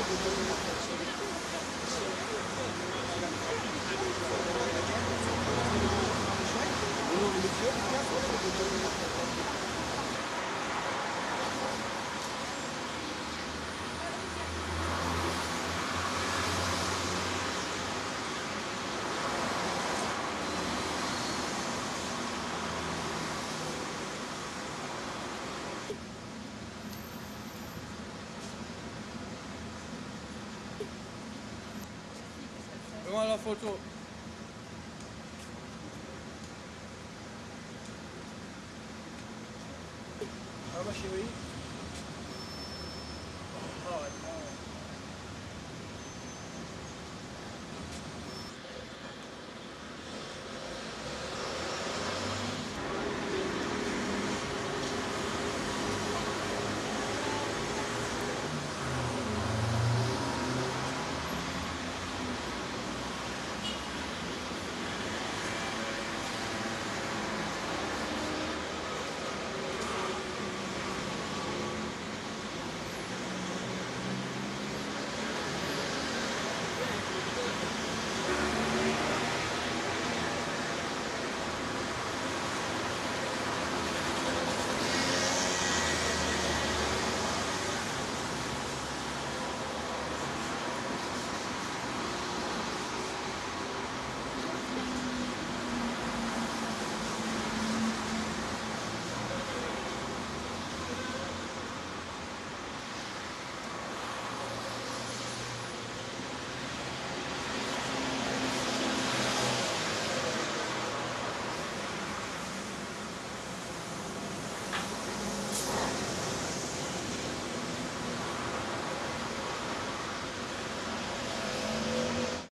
Bunu unutuyor. Loin la photo. Ah,